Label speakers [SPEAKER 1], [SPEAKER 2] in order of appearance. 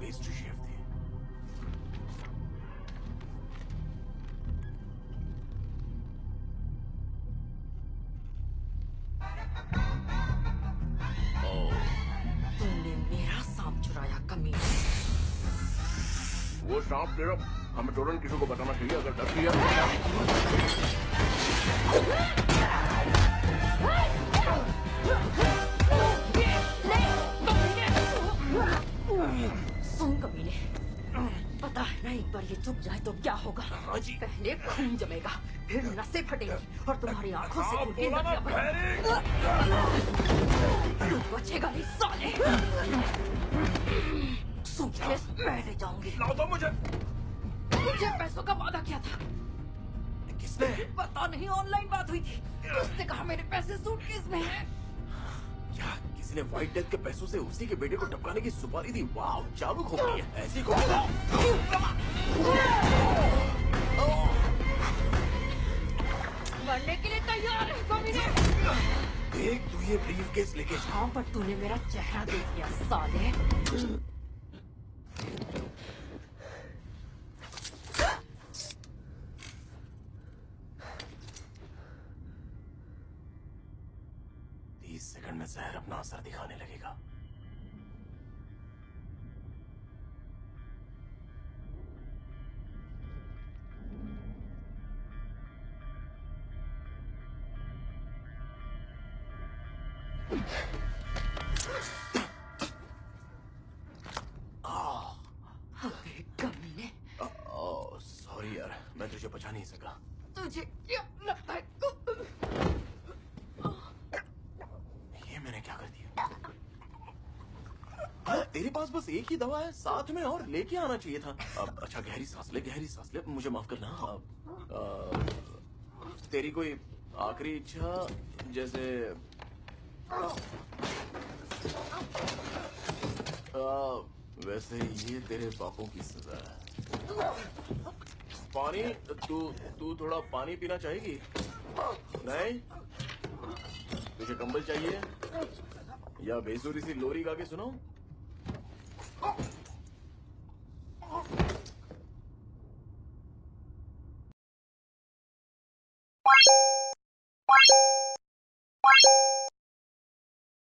[SPEAKER 1] थे
[SPEAKER 2] तूने मेरा सांप चुराया कमीने
[SPEAKER 1] वो सांप तेरा हमें तुरंत किसी को बताना चाहिए अगर डर किया
[SPEAKER 2] सुन पता है ना एक बार ये चुप जाए तो क्या होगा?
[SPEAKER 1] हाँ।
[SPEAKER 2] पहले खून जमेगा फिर नसें फटेंगी और तुम्हारी आँखों से
[SPEAKER 1] हाँ,
[SPEAKER 2] बचेगा नहीं साले। सूटकेस मैं ले जाऊँगी।
[SPEAKER 1] तो मुझे।
[SPEAKER 2] तुझे पैसों का वादा किया था।
[SPEAKER 1] किसने?
[SPEAKER 2] पता नहीं ऑनलाइन बात हुई थी। उसने कहा मेरे पैसे सूटकेस में हैं?
[SPEAKER 1] किसी ने व्हाइट डेथ के पैसों से उसी के बेटे को टपकाने की सुपारी दी। वाह चालू खोपड़ी है। ऐसी खोपड़ी
[SPEAKER 2] मरने के लिए तैयार है कमीने
[SPEAKER 1] देख तू ये ब्रीफ केस लेके
[SPEAKER 2] हाँ पर तूने मेरा चेहरा देख लिया साले।
[SPEAKER 1] तीस सेकंड में जहर अपना असर दिखाने लगेगा। सॉरी यार मैं तुझे बचा नहीं सका।
[SPEAKER 2] तुझे क्या लगता है
[SPEAKER 1] ये मैंने क्या कर दिया हाँ, तेरे पास बस एक ही दवा है साथ में और लेके आना चाहिए था। अब अच्छा गहरी सांस ले गहरी सांस ले मुझे माफ़ करना। अब, अ, तेरी कोई आखिरी इच्छा जैसे अ, वैसे ये तेरे पापों की सजा है। पानी तू तू थोड़ा पानी पीना चाहेगी? नहीं? तुझे कंबल चाहिए या बेसुरी सी लोरी गा के सुनाऊं?